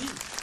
see.